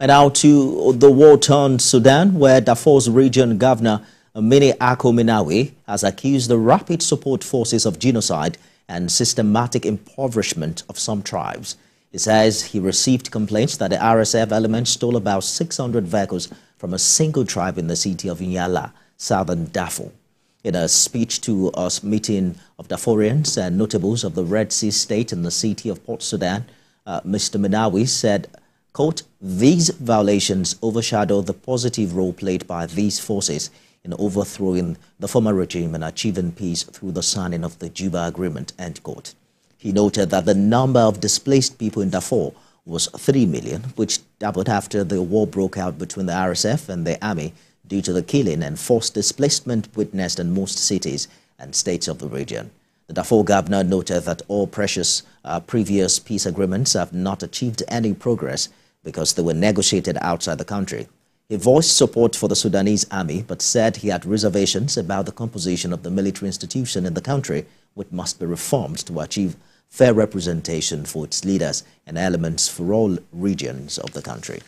And now to the war-torn Sudan, where Darfur's region governor Minni Arko Minnawi has accused the rapid support forces of genocide and systematic impoverishment of some tribes. He says he received complaints that the RSF element stole about 600 vehicles from a single tribe in the city of Nyala, southern Darfur. In a speech to a meeting of Darfurians and notables of the Red Sea state in the city of Port Sudan, uh, Mr. Minnawi said Quote, these violations overshadow the positive role played by these forces in overthrowing the former regime and achieving peace through the signing of the Juba Agreement, end quote. He noted that the number of displaced people in Darfur was 3 million, which doubled after the war broke out between the RSF and the army due to the killing and forced displacement witnessed in most cities and states of the region. The Darfur governor noted that all precious uh, previous peace agreements have not achieved any progress because they were negotiated outside the country. He voiced support for the Sudanese army, but said he had reservations about the composition of the military institution in the country, which must be reformed to achieve fair representation for its leaders and elements for all regions of the country.